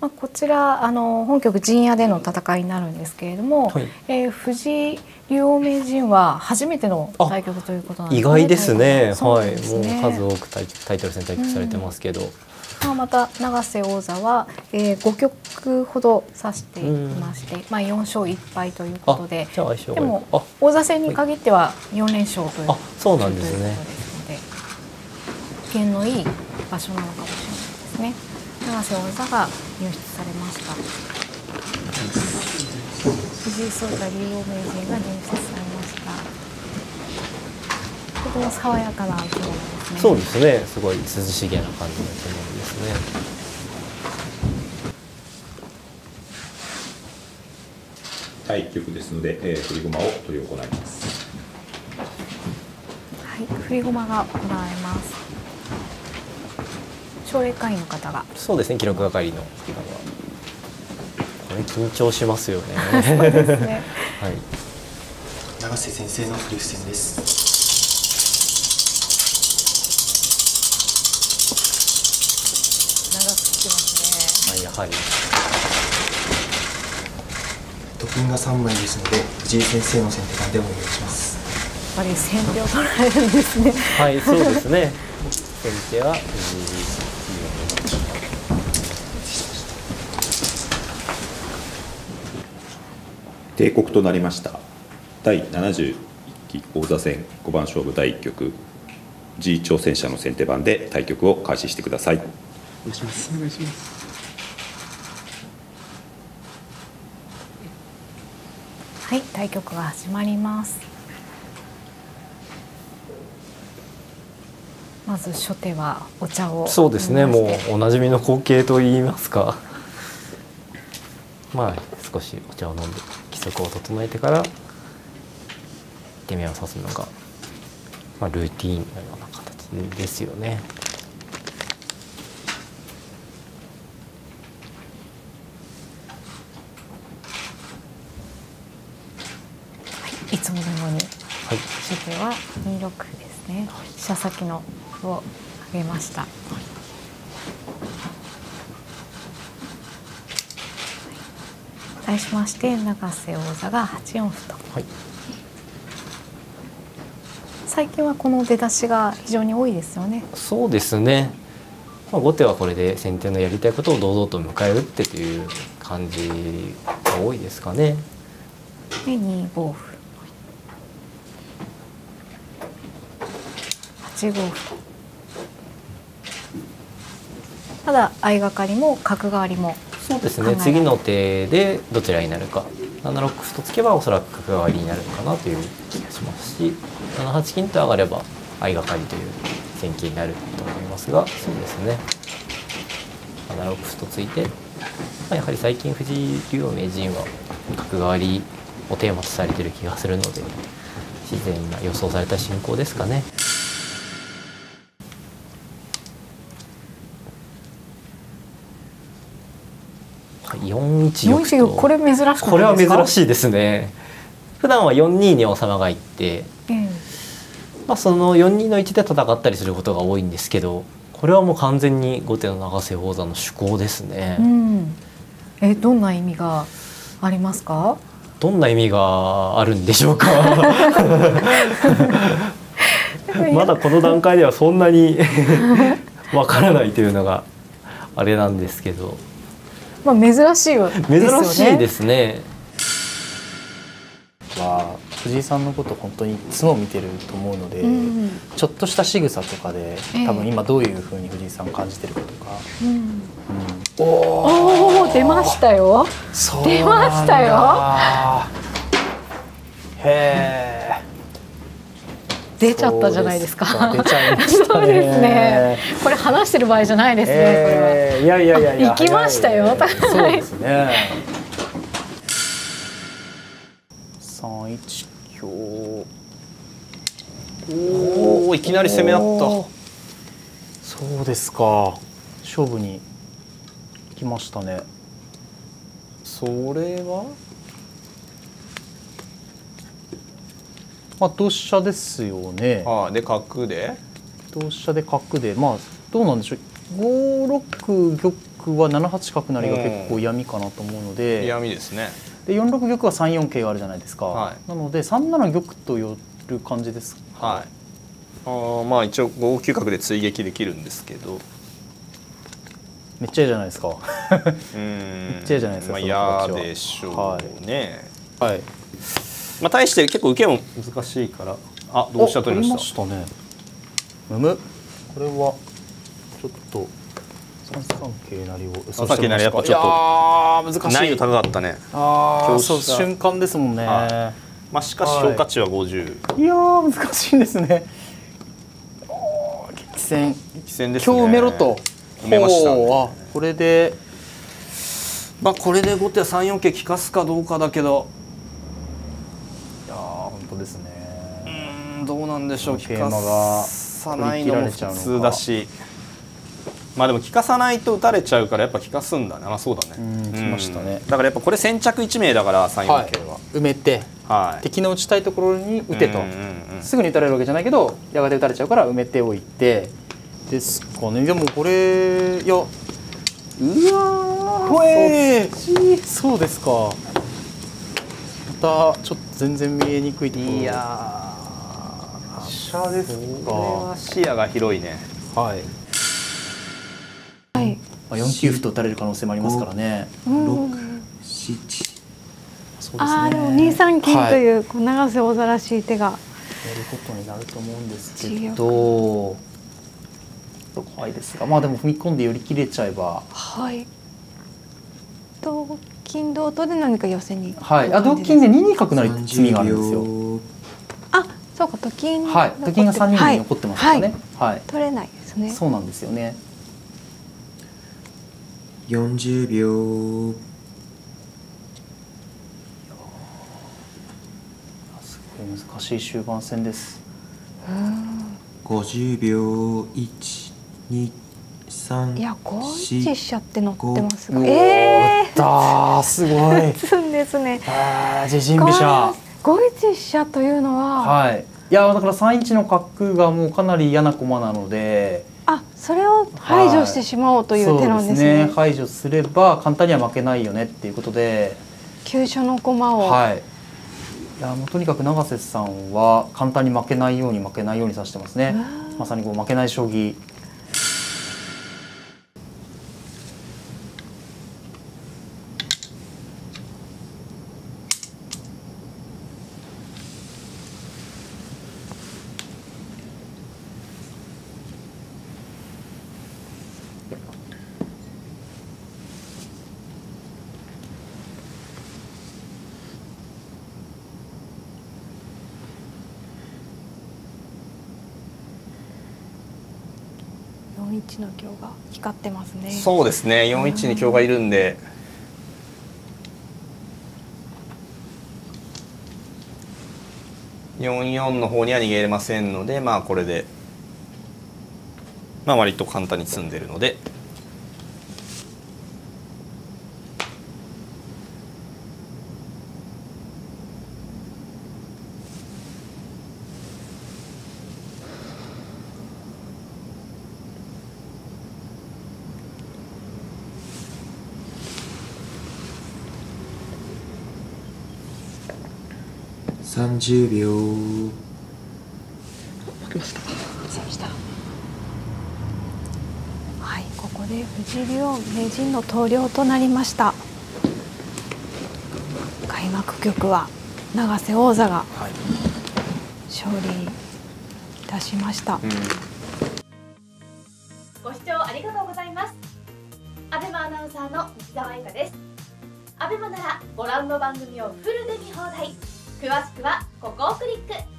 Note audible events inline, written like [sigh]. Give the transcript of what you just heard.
まあ、こちらあの本局陣屋での戦いになるんですけれども、はい。えー藤井竜王名人は初めての対局ということなんです意外ですね。はい、もう数多くタイタイトル戦対局されてますけど、まあ、また永瀬王座は、えー、5局ほど指していまして、まあ、4勝1敗ということででも王座戦に限っては4連勝というあ、そうなんですね。という。ことですので験のいい場所なのかもしれないですね永瀬王座が入室されました藤井聡太竜王名人が入室されましたとても爽やかな生き物ですねそうですね。すごい涼しげな感じの生き物ですね。対局ですので、えー、振り駒を執り行います。はい振り駒が行われます奨励会員の方がそうですね。記録係の方は。これ緊張しますよね。ねはい。永瀬先生の振り付戦です長く来てますねはい、やはり。得金が3枚ですので藤井先生の先手番でお願いしますやっぱり先手を取られるんですねはい、そうですね。先手は藤井定刻となりました。第71期王座戦5番勝負第1局 G 挑戦者の先手番で対局を開始してください。お願いしますお願いしますはい対局が始まりますまず初手はお茶をそうですね。もうおなじみの光景と言いますか。まあ少しお茶を飲んで規則を整えてから手目を指すのがまあルーティーンのような形ですよね。いつものようにはい。初手は2六歩ですね飛車先の歩を上げました、対しまして永瀬王座が8四歩とはい。最近はこの出だしが非常に多いですよねそうですね。まあ後手はこれで先手のやりたいことを堂々と迎え撃ってという感じが多いですかね。で2五歩8五歩とただ相掛かりも角換わりもそうですね。次の手でどちらになるか。7六歩と突けばおそらく角換わりになるのかなという気がしますし7八金と上がれば相掛かりという戦型になると思いますがそうですね。7六歩と突いて、まあ、やはり最近藤井竜王名人は角換わりをテーマとされてる気がするので自然な予想された進行ですかね。はい4一玉4一玉これ珍しいこれは珍しいですね。普段は4二に王様がいって、ええ。まあ、その4二の位置で戦ったりすることが多いんですけどこれはもう完全に後手の永瀬王座の趣向ですね、うん、えどんな意味がありますか？どんな意味があるんでしょうか？[laughs] まだこの段階ではそんなに [laughs] わからないというのがあれなんですけどまあ珍しいよですよね珍しいですね。は藤井さんのこと本当にいつも見てると思うので、うんちょっとした仕草とかでええ。多分今どういうふうに藤井さん感じてるかとか、うん。うん。おお出ましたよ。出ましたよ。へえ出ちゃったじゃないですか。そうですか。出ちゃいましたね。そうですね。これ話してる場合じゃないですね、えーいやいやいやいや行きましたよ。そうですね。三一強。おおいきなり攻め合った。そうですか。勝負に来ましたね。それは？まあ同飛車ですよね。ああで角で？同飛車で角で。まあどうなんでしょう。5六玉は7八角成が結構嫌味かなと思うので。嫌味ですね。で4六玉は3四桂があるじゃないですか、はい。なので3七玉と寄る感じですか？はい。あーまあ一応5九角で追撃できるんですけど。めっちゃ嫌じゃないですか。うーん。[laughs] っちゃ嫌じゃないですかまあ嫌でしょうね、はいまあ対して結構受けも難しいから。あ同飛車取りました。お取りましたね。むむ。これはちょっと3三桂成を予想三三桂成やっぱちょっと難しい。難易度高かったね。ああそう瞬間ですもんね、はまあしかしはい。評価値は50い、やー難しいんですね。おー激戦。激戦ですね。今日埋めろと。埋めました。ほうあこれでまあこれで後手は3四桂利かすかどうかだけどいやー本当ですねうーんどうなんでしょうこの桂馬が利かさないのも普通だし。まあでも利かさないと打たれちゃうからやっぱ利かすんだね。あそうだね。うん来ましたね。だからやっぱこれ先着1名だから3四はい桂は埋めて。はい。敵の打ちたいところに打てと、すぐに打たれるわけじゃないけどやがて打たれちゃうから埋めておいて。ですかね。でもこれいやうわーえそうですか。またちょっと全然見えにくいところ。いや飛車ですーこれは視野が広いね。かはい、はい。まあ、4九歩と打たれる可能性もありますからね。うん。七。そうですね。ああでも2三金とはい、うこう永瀬王座らしい手が。ることになると思うんですけ強ど怖いですが。まあでも踏み込んで寄り切れちゃえば。はい。同金同とで何か寄せに。はい。あ同金で2二角成詰みがあるんですよそうか、と金。はい、と金が3人に残ってますからね。はい、取れないですね。そうなんですよね。四十秒すごい難しい終盤戦です。五十秒一二三いや、五一飛車って乗ってますが。ええだーすごい。ー。打つんですね。あー自陣飛車。五一飛車というのは。はい。いやだから3一の角がもうかなり嫌な駒なので、あ、それを排除してしまおうという手なんですね。そう排除すれば簡単には負けないよねっていうことで、急所の駒を。はい。いやもうとにかく永瀬さんは簡単に負けないように負けないように指してますね。まさにこう負けない将棋。一の強が光ってますね。そうですね。4一に強がいるんで。4四の方には逃げれませんのでまあこれでまあ割と簡単に詰んでるので。三十秒はい、ここで藤井竜王名人の投了となりました。開幕局は永瀬王座がはい、勝利いたしました。ご視聴ありがとうございます。アベマアナウンサーの西澤愛香です。アベマならご覧の番組をフルで見放題。詳しくはここをクリック